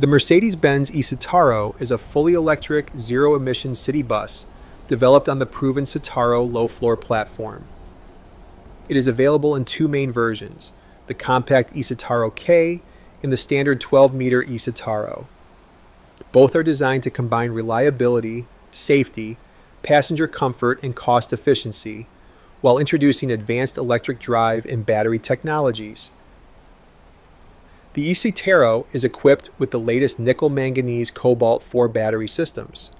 The Mercedes-Benz eCitaro is a fully electric, zero-emission city bus developed on the proven Citaro low-floor platform. It is available in two main versions, the compact eCitaro K and the standard 12-meter eCitaro. Both are designed to combine reliability, safety, passenger comfort, and cost efficiency, while introducing advanced electric drive and battery technologies. The eCitaro is equipped with the latest nickel manganese cobalt 4 battery systems.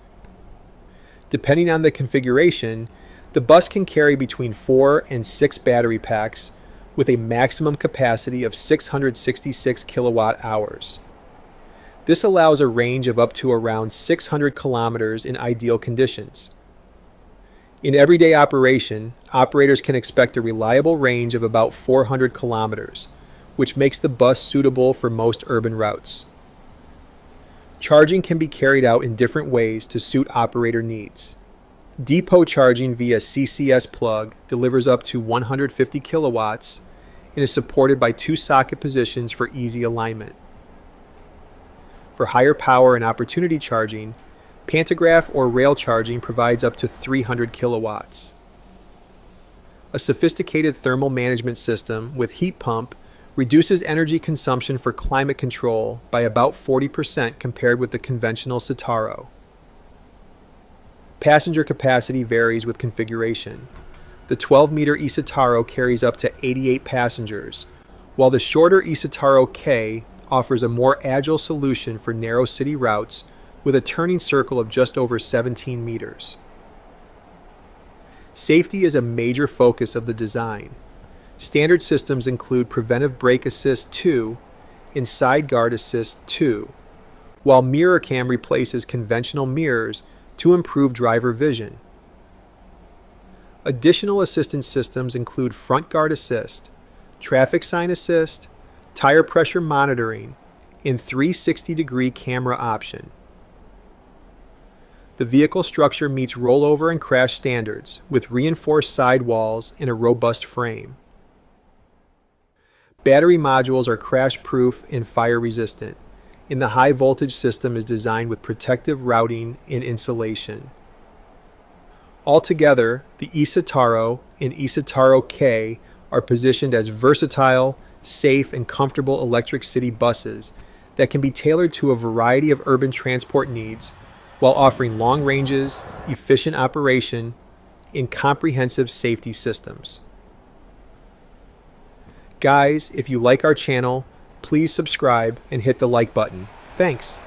Depending on the configuration, the bus can carry between 4 and 6 battery packs with a maximum capacity of 666 kilowatt hours. This allows a range of up to around 600 kilometers in ideal conditions. In everyday operation, operators can expect a reliable range of about 400 kilometers, which makes the bus suitable for most urban routes. Charging can be carried out in different ways to suit operator needs. Depot charging via CCS plug delivers up to 150 kilowatts and is supported by two socket positions for easy alignment. For higher power and opportunity charging, pantograph or rail charging provides up to 300 kilowatts. A sophisticated thermal management system with heat pump reduces energy consumption for climate control by about 40% compared with the conventional Citaro. Passenger capacity varies with configuration. The 12-meter eCitaro carries up to 88 passengers, while the shorter eCitaro K offers a more agile solution for narrow city routes with a turning circle of just over 17 meters. Safety is a major focus of the design. Standard systems include Preventive Brake Assist 2 and Side Guard Assist 2, while Mirror Cam replaces conventional mirrors to improve driver vision. Additional assistance systems include Front Guard Assist, Traffic Sign Assist, Tire Pressure Monitoring, and 360 degree camera option. The vehicle structure meets rollover and crash standards with reinforced sidewalls and a robust frame. Battery modules are crash proof and fire resistant, and the high voltage system is designed with protective routing and insulation. Altogether, the eCitaro and eCitaro K are positioned as versatile, safe, and comfortable electric city buses that can be tailored to a variety of urban transport needs while offering long ranges, efficient operation, and comprehensive safety systems. Guys, if you like our channel, please subscribe and hit the like button. Thanks.